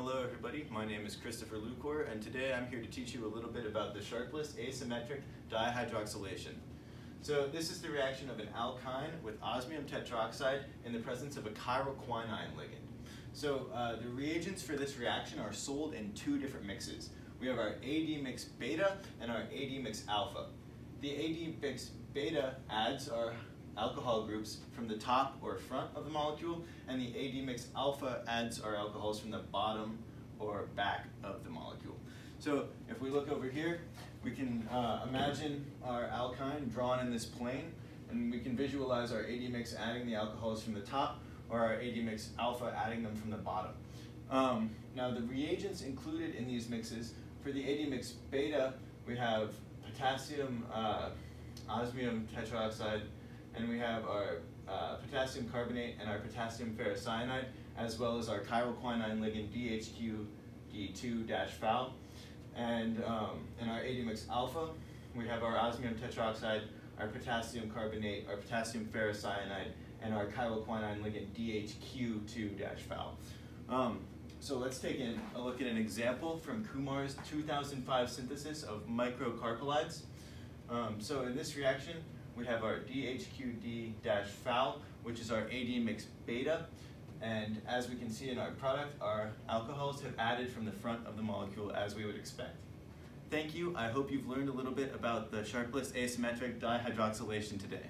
Hello everybody, my name is Christopher Lucore and today I'm here to teach you a little bit about the Sharpless asymmetric dihydroxylation. So this is the reaction of an alkyne with osmium tetroxide in the presence of a chiral chiroquinine ligand. So uh, the reagents for this reaction are sold in two different mixes. We have our AD mix beta and our AD mix alpha. The AD mix beta adds are alcohol groups from the top or front of the molecule, and the AD mix alpha adds our alcohols from the bottom or back of the molecule. So if we look over here, we can uh, imagine our alkyne drawn in this plane, and we can visualize our AD mix adding the alcohols from the top, or our AD mix alpha adding them from the bottom. Um, now the reagents included in these mixes, for the AD mix beta, we have potassium uh, osmium tetroxide and we have our uh, potassium carbonate and our potassium ferrocyanide, as well as our chiroquinine ligand DHQD2-PHAL. And um, in our AD mix alpha, we have our osmium tetroxide, our potassium carbonate, our potassium ferrocyanide, and our chiroquinine ligand DHQ2-PHAL. Um, so let's take in a look at an example from Kumar's 2005 synthesis of microcarpalides. Um, so in this reaction, we have our DHQD-PHAL, which is our AD mix beta. And as we can see in our product, our alcohols have added from the front of the molecule as we would expect. Thank you. I hope you've learned a little bit about the Sharpless asymmetric dihydroxylation today.